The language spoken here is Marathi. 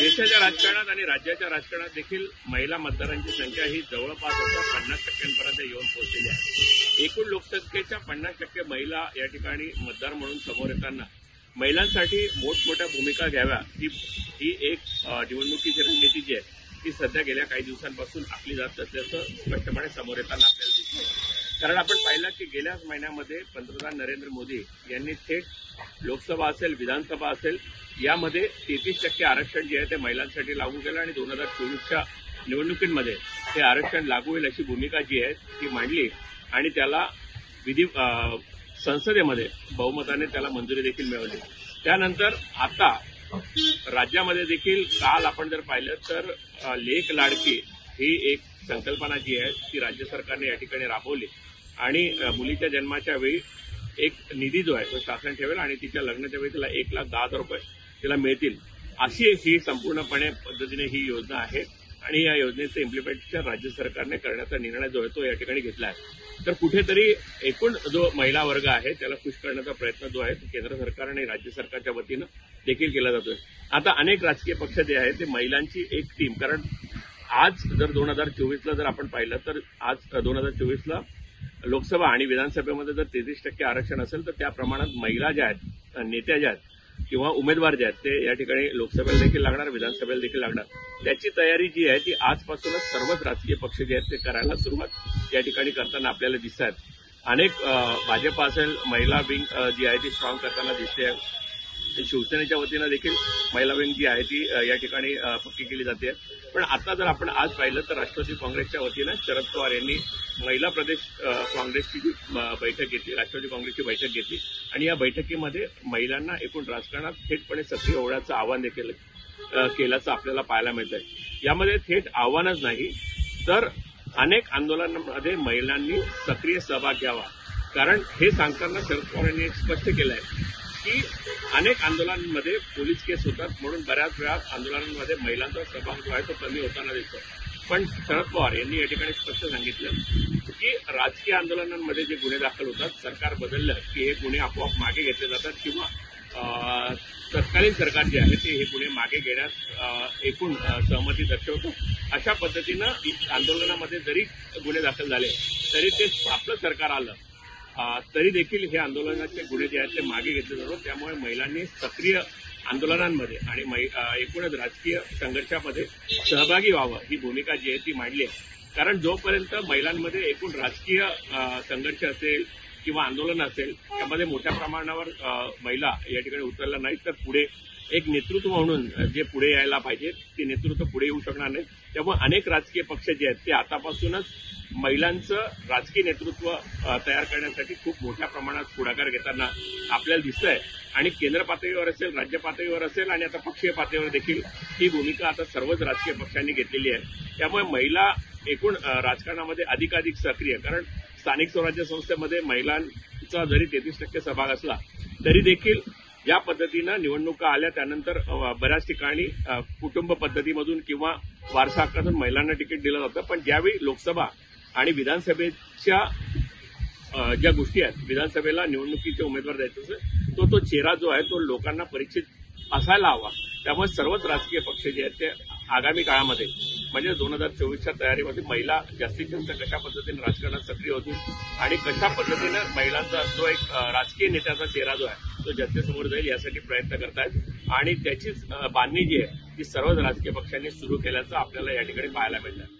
देशाच्या राजकारणात आणि राज्याच्या राजकारणात देखील महिला मतदारांची संख्या ही जवळपास आता पन्नास टक्क्यांपर्यंत येऊन पोहोचलेली आहे. एकूण लोकसंख्येच्या पन्नास टक्के महिला या ठिकाणी मतदार म्हणून समोर येताना महिलांसाठी मोठमोठ्या भूमिका घ्याव्या ही ही एक निवडणुकीची रणनीती जी आहे ती सध्या गेल्या काही दिवसांपासून आखली जात असल्याचं स्पष्टपणे समोर येताना आपल्याला दिसतं कारण आपण पाहिलं की गेल्याच महिन्यामध्ये पंतप्रधान नरेंद्र मोदी यांनी थेट लोकसभा असेल विधानसभा असेल यामध्ये तेहतीस टक्के आरक्षण जे आहे ते महिलांसाठी लागू केलं आणि दोन हजार चोवीसच्या निवडणुकीमध्ये हे आरक्षण लागू होईल अशी भूमिका जी आहे ती मांडली आणि त्याला विधी संसदेमध्ये बहुमताने त्याला मंजुरी देखील मिळवली त्यानंतर आता राज्यामध्ये देखील काल आपण जर पाहिलं तर लेख लाडकी ही एक संकल्पना जी आहे ती राज्य सरकारने या ठिकाणी राबवली. आणि मुलीच्या जन्माच्या वेळी एक निधी जो आहे तो शासन ठेवेल आणि तिच्या लग्नाच्या वेळी तिला एक लाख दहा हजार रुपये तिला मिळतील. अशी ही संपूर्णपणे पद्धतीने ही योजना आहे आणि या योजनेचं इम्प्लिमेंटेशन राज्य सरकारने करण्याचा निर्णय जो आहे तो या ठिकाणी घेतला आहे. तर कुठेतरी एकूण जो महिला वर्ग आहे त्याला खुश करण्याचा प्रयत्न जो आहे तो केंद्र सरकार आणि राज्य सरकारच्या वतीनं देखील केला जातोय. आता अनेक राजकीय पक्ष जे आहेत ते महिलांची एक टीम कारण आज जर दोन हजार चोवीसला जर आपण पाहिलं तर आज दोन हजार चोवीसला लोकसभा आणि विधानसभेमध्ये जर तेहतीस टक्के आरक्षण असेल तर त्या प्रमाणात महिला ज्या आहेत नेत्या ज्या आहेत किंवा उमेदवार जे आहेत ते या ठिकाणी लोकसभेला देखील लागणार विधानसभेला देखील लागणार. त्याची तयारी जी आहे ती आजपासूनच सर्वच राजकीय पक्ष जे आहेत ते करायला सुरुवात या ठिकाणी करताना आपल्याला दिसत आहेत. अनेक भाजपा भाजप असेल महिला विंग जी आहे ती स्ट्रॉंग करताना दिसते आहे. शिवसेनेच्या वतीनं देखील महिला विंग जी आहे ती या ठिकाणी पक्की केली जाते. पण आता जर आपण आज पाहिलं तर राष्ट्रवादी काँग्रेसच्या वतीनं शरद पवार यांनी महिला प्रदेश काँग्रेसची जी बैठक घेतली राष्ट्रवादी काँग्रेसची बैठक घेतली आणि या बैठकीमध्ये महिलांना एकूण राजकारणात थेटपणे सक्रिय होण्याचं आवाहन देखील केल्याचं आपल्याला पाहायला मिळत आहे यामध्ये थेट आव्हानच नाही तर अनेक आंदोलनांमध्ये महिलांनी सक्रिय सहभाग घ्यावा. कारण हे सांगताना शरद पवार यांनी एक स्पष्ट केलं आहे की अनेक आंदोलनांमध्ये पोलीस केस होतात म्हणून बऱ्याच वेळा आंदोलनांमध्ये महिलांचा सहभाग जो आहे तो कमी होताना दिसतो. पण शरद पवार यांनी या ठिकाणी स्पष्ट सांगितलं की राजकीय आंदोलनांमध्ये जे गुन्हे दाखल होतात सरकार बदललं की हे गुन्हे आपोआप मागे घेतले जातात किंवा तत्कालीन सरकार जे आहे ते हे गुन्हे मागे घेण्यास एकूण सहमती दर्शवतो. अशा पद्धतीनं आंदोलनामध्ये जरी गुन्हे दाखल झाले तरी ते आपलं सरकार आलं. तरी देखील हे आंदोलनाचे गुन्हे जे आहेत ते मागे घेतले जातात. त्यामुळे महिलांनी सक्रिय आंदोलनांमध्ये आणि एकूणच राजकीय संघर्षामध्ये सहभागी व्हावं ही भूमिका जी आहे ती मांडली आहे. कारण जोपर्यंत महिलांमध्ये एकूण राजकीय संघर्ष असेल किंवा आंदोलन असेल त्यामध्ये मोठ्या प्रमाणावर महिला या ठिकाणी उतरल्या नाहीत तर पुढे एक नेतृत्व म्हणून जे पुढे यायला पाहिजे ते नेतृत्व पुढे येऊ शकणार नाही त्यामुळे अनेक राजकीय पक्ष जे आहेत ते आतापासूनच महिलांचं राजकीय नेतृत्व तयार करण्यासाठी खूप मोठ्या प्रमाणात पुढाकार घेताना आपल्याला दिसतंय. आणि केंद्र पातळीवर असेल राज्य पातळीवर असेल आणि आता पक्षीय पातळीवर देखील ही भूमिका आता सर्वच राजकीय पक्षांनी घेतलेली आहे. त्यामुळे महिला एकूण राजकारणामध्ये अधिकाधिक सक्रिय कारण स्थानिक स्वराज्य संस्थेमध्ये महिलांचा जरी तेहतीस टक्के सहभाग असला तरी देखील या पद्धतीनं निवडणुका आल्या त्यानंतर बऱ्याच ठिकाणी कुटुंब पद्धतीमधून किंवा वारसा हक्कातून महिलांना तिकीट दिलं जातं. पण ज्यावेळी लोकसभा आणि विधानसभेच्या ज्या गोष्टी आहेत विधानसभेला निवडणुकीचे उमेदवार द्यायचे असेल तो तो चेहरा जो आहे तो लोकांना परिचित असायला हवा. त्यामुळे सर्वच राजकीय पक्ष जे आहेत ते आगामी काळामध्ये म्हणजे दोन हजार चोवीसच्या तयारीमध्ये महिला जास्तीत जास्त कशा पद्धतीने राजकारणात सक्रिय होतील आणि कशा पद्धतीनं महिलांचा जो एक राजकीय नेत्याचा चेहरा जो आहे तो जनतेसमोर जाईल यासाठी प्रयत्न करतायत. आणि त्याचीच बांधणी जी आहे ती सर्वच राजकीय पक्षांनी सुरू केल्याचं आपल्याला या ठिकाणी पाहायला मिळतं